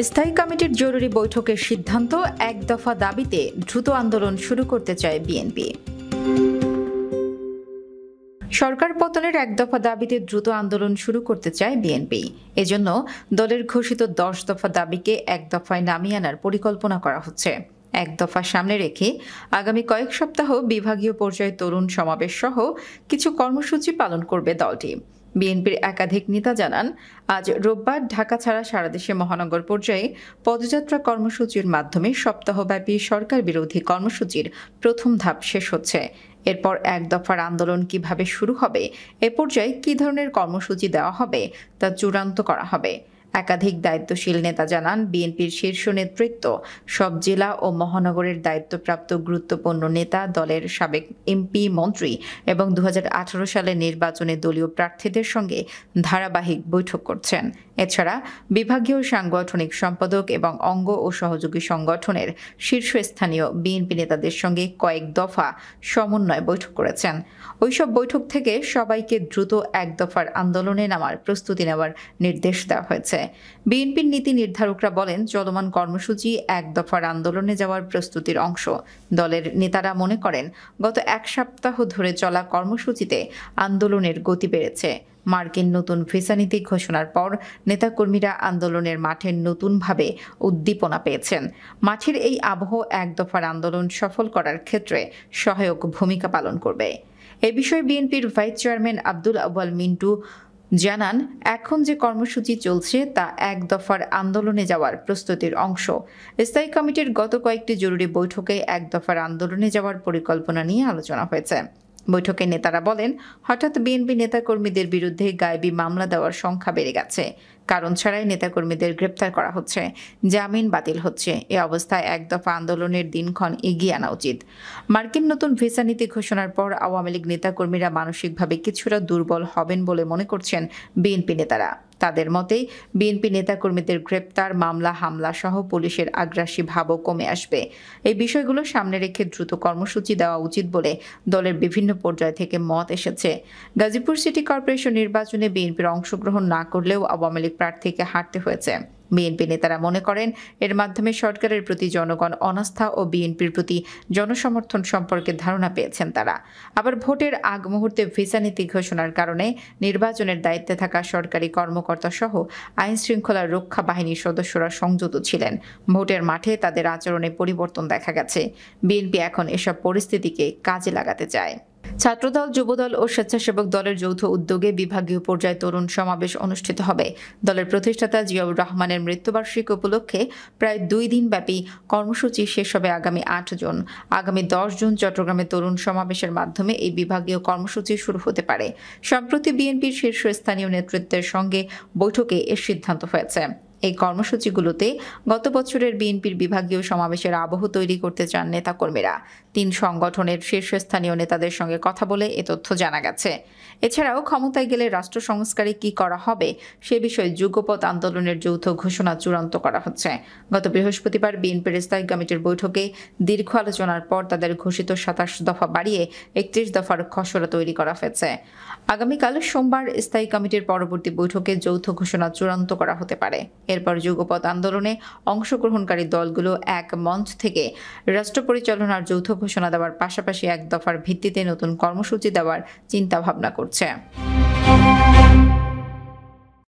স্থায়ী কমিটির জরুরি বৈঠকের সিদ্ধান্ত, এক দফা দাবিতে দ্রুত আন্দোলন শুরু করতে চায় বিএনপি। সরকার পতনের এক দফা দাবিতে দ্রুত আন্দোলন শুরু করতে চায় বিএনপি। এজন্য দলের ঘোষিত দশ দফা দাবিকে এক দফায় নামিয়ে আনার পরিকল্পনা করা হচ্ছে। এক দফা সামনে রেখে আগামী কয়েক সপ্তাহ বিভাগীয় পর্যায়ে তরুণ সমাবেশ সহ কিছু কর্মসূচি পালন করবে দলটি। বিএনপির একাধিক নেতা জানান, আজ রোববার ঢাকা ছাড়া সারা দেশে মহানগর পর্যায়ে পদযাত্রা কর্মসূচির মাধ্যমে সপ্তাহব্যাপী সরকার বিরোধী কর্মসূচির প্রথম ধাপ শেষ হচ্ছে। এরপর এক দফার আন্দোলন কীভাবে শুরু হবে, এ পর্যায়ে কী ধরনের কর্মসূচি দেওয়া হবে তা চূড়ান্ত করা হবে। একাধিক দায়িত্বশীল নেতা জানান, বিএনপির শীর্ষ নেতৃত্ব সব জেলা ও মহানগরের দায়িত্বপ্রাপ্ত গুরুত্বপূর্ণ নেতা, দলের সাবেক এমপি, মন্ত্রী এবং দু সালের নির্বাচনে দলীয় প্রার্থীদের সঙ্গে ধারাবাহিক বৈঠক করছেন। এছাড়া বিভাগীয় সাংগঠনিক সম্পাদক এবং অঙ্গ ও সহযোগী সংগঠনের শীর্ষস্থানীয় বিএনপি নেতাদের সঙ্গে কয়েক দফা সমন্বয় বৈঠক করেছেন। ওইসব বৈঠক থেকে সবাইকে দ্রুত এক দফার আন্দোলনে নামার প্রস্তুতি নেওয়ার নির্দেশ দেওয়া হয়েছে। বিএনপির নীতি নির্ধারকরা বলেন, চলমান কর্মসূচি এক দফার আন্দোলনে যাওয়ার প্রস্তুতির অংশ। দলের নেতারা মনে করেন, গত এক সপ্তাহ ধরে চলা কর্মসূচিতে আন্দোলনের গতি বেড়েছে। মার্কিন নতুন ভিসা নীতি ঘোষণার পর নেতাকর্মীরা আন্দোলনের মাঠে নতুনভাবে উদ্দীপনা পেয়েছেন। মাঠের এই আবহ এক দফার আন্দোলন সফল করার ক্ষেত্রে সহায়ক ভূমিকা পালন করবে। এ বিষয়ে বিএনপির ভাইস চেয়ারম্যান আব্দুল আব্বাল মিন্টু জানান, এখন যে কর্মসূচি চলছে তা এক দফার আন্দোলনে যাওয়ার প্রস্তুতির অংশ। স্থায়ী কমিটির গত কয়েকটি জরুরি বৈঠকে এক দফার আন্দোলনে যাওয়ার পরিকল্পনা নিয়ে আলোচনা হয়েছে। বৈঠকে নেতারা বলেন, হঠাৎ বিএনপি নেতাকর্মীদের বিরুদ্ধে গায়েবী মামলা দেওয়ার সংখ্যা বেড়ে গেছে। কারণ ছাড়াই নেতাকর্মীদের গ্রেপ্তার করা হচ্ছে। জামিন বাতিল হচ্ছে। এ অবস্থায় এক দফা আন্দোলনের দিনক্ষণ এগিয়ে আনা উচিত। মার্কিন নতুন ভিসা নীতি ঘোষণার পর আওয়ামী লীগ নেতাকর্মীরা মানসিকভাবে কিছুটা দুর্বল হবেন বলে মনে করছেন বিএনপি নেতারা। তাদের মতে, বিএনপি নেতাকর্মীদের গ্রেপ্তার, মামলা, হামলা সহ পুলিশের আগ্রাসী ভাবও কমে আসবে। এই বিষয়গুলো সামনে রেখে দ্রুত কর্মসূচি দেওয়া উচিত বলে দলের বিভিন্ন পর্যায় থেকে মত এসেছে। গাজীপুর সিটি কর্পোরেশন নির্বাচনে বিএনপির অংশগ্রহণ না করলেও আওয়ামী প্রার্থীকে হারতে হয়েছে। বিএনপি নেতারা মনে করেন, এর মাধ্যমে সরকারের প্রতি জনগণ অনাস্থা ও বিএনপির প্রতি জনসমর্থন সম্পর্কে ধারণা পেয়েছেন তারা। আবার ভোটের আগ মুহূর্তে ভিসা নীতি ঘোষণার কারণে নির্বাচনের দায়িত্বে থাকা সরকারি কর্মকর্তা সহ আইন শৃঙ্খলা রক্ষা বাহিনীর সদস্যরা সংযত ছিলেন। ভোটের মাঠে তাদের আচরণে পরিবর্তন দেখা গেছে। বিএনপি এখন এসব পরিস্থিতিকে কাজে লাগাতে চায়। ছাত্রদল, যুবদল ও স্বেচ্ছাসেবক দলের যৌথ উদ্যোগে বিভাগীয় পর্যায়ে তরুণ সমাবেশ অনুষ্ঠিত হবে। দলের প্রতিষ্ঠাতা জিয়াউর রহমানের মৃত্যুবার্ষিকী উপলক্ষে প্রায় দুই দিন ব্যাপী কর্মসূচি শেষ হবে আগামী আট জুন। আগামী দশ জুন চট্টগ্রামে তরুণ সমাবেশের মাধ্যমে এই বিভাগীয় কর্মসূচি শুরু হতে পারে। সম্প্রতি বিএনপির শীর্ষস্থানীয় নেতৃত্বের সঙ্গে বৈঠকে এর সিদ্ধান্ত হয়েছে। এই কর্মসূচিগুলোতে গত বছরের বিএনপির বিভাগীয় সমাবেশের আবহ তৈরি করতে চান নেতাকর্মীরা। তিন সংগঠনের শীর্ষস্থানীয় নেতাদের সঙ্গে কথা বলে এ তথ্য জানা গেছে। এছাড়াও ক্ষমতায় গেলে রাষ্ট্র সংস্কারে কি করা হবে সে বিষয়ে যুগপথ আন্দোলনের যৌথ ঘোষণা চূড়ান্ত করা হচ্ছে। গত বৃহস্পতিবার বিএনপির স্থায়ী কমিটির বৈঠকে দীর্ঘ আলোচনার পর তাদের ঘোষিত সাতাশ দফা বাড়িয়ে একত্রিশ দফার খসড়া তৈরি করা হয়েছে। আগামীকাল সোমবার স্থায়ী কমিটির পরবর্তী বৈঠকে যৌথ ঘোষণা চূড়ান্ত করা হতে পারে। এরপর যুগপথ আন্দোলনে অংশগ্রহণকারী দলগুলো এক মঞ্চ থেকে রাষ্ট্র পরিচালনার যৌথ ঘোষণা দেওয়ার পাশাপাশি এক দফার ভিত্তিতে নতুন কর্মসূচি দেওয়ার চিন্তা ভাবনা করছে।